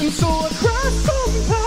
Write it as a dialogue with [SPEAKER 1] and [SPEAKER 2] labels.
[SPEAKER 1] And so I cry sometimes